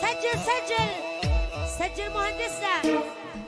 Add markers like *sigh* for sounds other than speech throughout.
सज्जल सज्जल सज्जल मुहंदिस साहब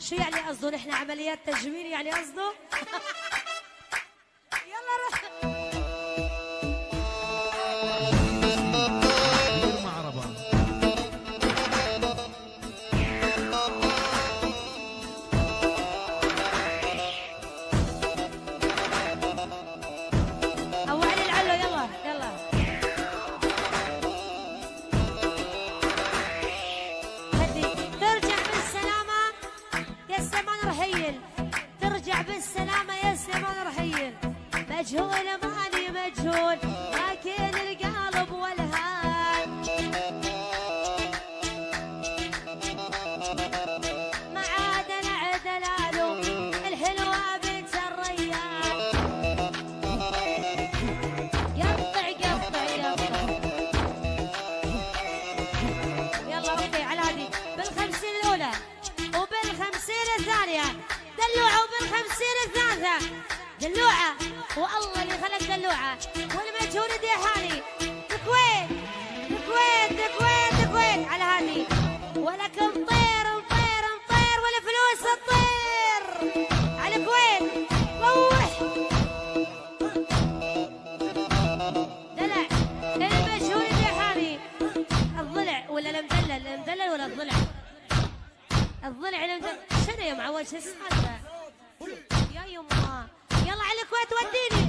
شو يعني قصده؟ نحن عمليات تجميل يعني قصده؟ *laughs* يسا ما نرحيل ترجع بالسلامة يسا ما نرحيل مجهول ماني مجهول. الثانية دلوعة وبالخمسين الثالثة. دلوعة. والله اللي خلق دلوعة. والمجهول دي شنو يا معوج شو السالفه؟ يا يما. يلا على الكويت وديني